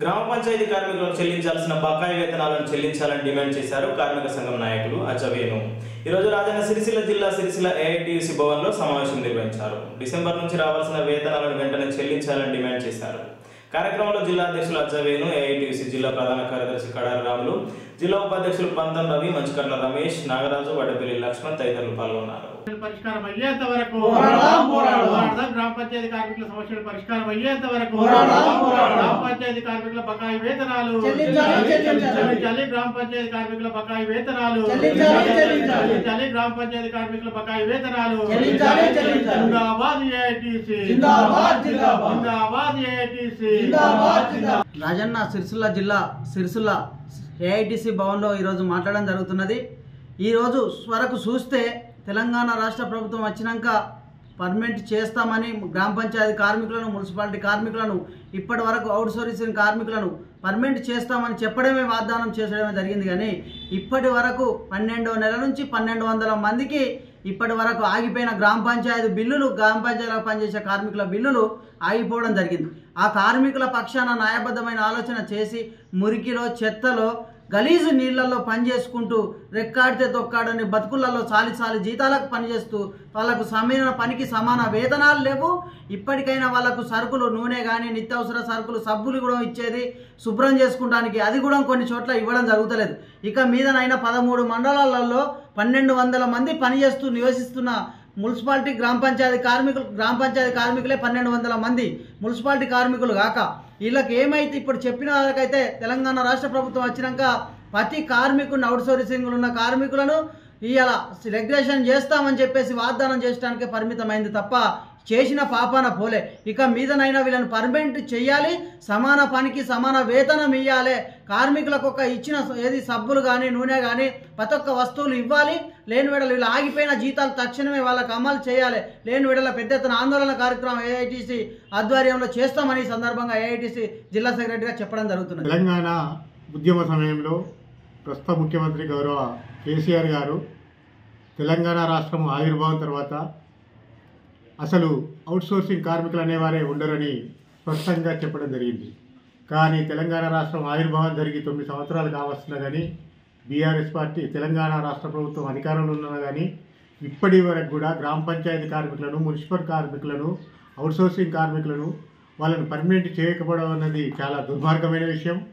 గ్రామ పంచాయతీ కార్మికులకు చెల్లించాల్సిన బకాయి వేతనాలను చెల్లించాలని డిమాండ్ చేశారు కార్మిక సంఘం నాయకులు అజవేను ఈరోజు రాజన్న సిరిసిల్ల జిల్లా సిరిసిల్ల ఏఐటీయూసీ భవన్లో సమావేశం నిర్వహించారు. డిసెంబర్ నుంచి రావాల్సిన వేతనాలను వెంటనే చెల్లించాలని డిమాండ్ చేశారు. కార్యక్రమంలో జిల్లా అధ్యక్షులు అజ్జవేను ఏఐటీయూసీ జిల్లా ప్రధాన కార్యదర్శి కడారి రాములు జిల్లా ఉపాధ్యక్షులు పంతం రవి మంచుకర్ల రమేష్ నాగరాజు వడ్డపల్లి లక్ష్మణ్ తదితరులు పాల్గొన్నారు పరిష్కారం అయ్యేంత వరకు. గ్రామ పంచాయతీ కార్మికుల సమస్యలు పరిష్కారం అయ్యేంత వరకు. గ్రామ పంచాయతీ కార్మికుల బకాయి వేతనాలు. గ్రామ పంచాయతీ కార్మికుల బకాయి వేతనాలు. గ్రామ పంచాయతీ కార్మికుల బకాయి వేతనాలు చెల్లించాలి, చెల్లించాలి. జిందాబాద్ ఏఐటీసీ జిందాబాద్, జిందాబాద్. జిందాబాద్ ఏఐటీసీ జిందాబాద్, జిందాబాద్. రాజన్న సిరిసిల్ల జిల్లా సిరిసిల్ల ఏఐటిసి భవన్లో ఈరోజు మాట్లాడడం జరుగుతున్నది ఈరోజు వరకు చూస్తే తెలంగాణ రాష్ట్ర ప్రభుత్వం వచ్చినాక పర్మనెంట్ చేస్తామని గ్రామ పంచాయతీ కార్మికులను మున్సిపాలిటీ కార్మికులను ఇప్పటి వరకు అవుట్ కార్మికులను పర్మనెంట్ చేస్తామని చెప్పడమే వాగ్దానం చేసడమే జరిగింది కానీ ఇప్పటి వరకు పన్నెండవ నెల నుంచి పన్నెండు వందల మందికి ఇప్పటి వరకు ఆగిపోయిన గ్రామ పంచాయతీ బిల్లులు గ్రామ పంచాయతీలో పనిచేసే కార్మికుల బిల్లులు ఆగిపోవడం జరిగింది. ఆ కార్మికుల పక్షాన న్యాయబద్ధమైన ఆలోచన చేసి మురికిలో చెత్తలో గలీజు నీళ్ళలో పనిచేసుకుంటూ రెక్కాడితే తొక్కాడని బతుకులలో సాలి సాలి జీతాలకు పనిచేస్తూ వాళ్ళకు సమైన పనికి సమాన వేతనాలు లేవు. ఇప్పటికైనా వాళ్ళకు సరుకులు నూనె కానీ నిత్యావసర సరుకులు సబ్బులు కూడా ఇచ్చేది శుభ్రం చేసుకుంటానికి అది కూడా కొన్ని చోట్ల ఇవ్వడం జరుగుతలేదు. ఇక మీదనైనా పదమూడు మండలాలలో పన్నెండు వందల మంది పనిచేస్తూ నివసిస్తున్న మున్సిపాలిటీ గ్రామ పంచాయతీ కార్మికులు గ్రామ పంచాయతీ కార్మికులే పన్నెండు వందల మంది మున్సిపాలిటీ కార్మికులు కాక వీళ్ళకి ఏమైతే ఇప్పుడు చెప్పిన వాళ్ళకైతే తెలంగాణ రాష్ట్ర ప్రభుత్వం వచ్చినాక ప్రతి కార్మికుడిని అవుట్ సోర్సింగ్లు ఉన్న కార్మికులను ఇవాళ రెగ్యులేషన్ చేస్తామని చెప్పేసి వాగ్దానం చేయడానికి పరిమితమైంది తప్ప చేసిన పాపాన పోలే. ఇక మీదనైనా వీళ్ళని పర్మనెంట్ చేయాలి సమాన పనికి సమాన వేతనం ఇవ్వాలి కార్మికులకు ఒక ఇచ్చిన ఏది సబ్బులు కానీ నూనె కానీ ప్రతి ఒక్క వస్తువులు ఇవ్వాలి. లేని విడల వీళ్ళు ఆగిపోయిన జీతాలు తక్షణమే వాళ్ళకి అమలు చేయాలి. లేని విడల పెద్ద ఎత్తున ఆందోళన కార్యక్రమం ఏఐటీసీ ఆధ్వర్యంలో చేస్తామని సందర్భంగా ఏఐటీసీ జిల్లా సెక్రటరీగా చెప్పడం జరుగుతుంది తెలంగాణ ఉద్యమ సమయంలో ప్రస్తుత ముఖ్యమంత్రి గౌరవ కేసీఆర్ గారు తెలంగాణ రాష్ట్రం ఆవిర్భావం తర్వాత అసలు అవుట్సోర్సింగ్ కార్మికులు అనేవారే ఉండరని స్పష్టంగా చెప్పడం జరిగింది. కానీ తెలంగాణ రాష్ట్రం ఆవిర్భావం జరిగి తొమ్మిది సంవత్సరాలు కావస్తున్నా కానీ బీఆర్ఎస్ పార్టీ తెలంగాణ రాష్ట్ర ప్రభుత్వం అధికారంలో ఉన్నా కానీ ఇప్పటి వరకు కూడా గ్రామ పంచాయతీ కార్మికులను మున్సిపల్ కార్మికులను అవుట్సోర్సింగ్ కార్మికులను వాళ్ళని పర్మనెంట్ చేయకపోవడం అన్నది చాలా దుర్మార్గమైన విషయం.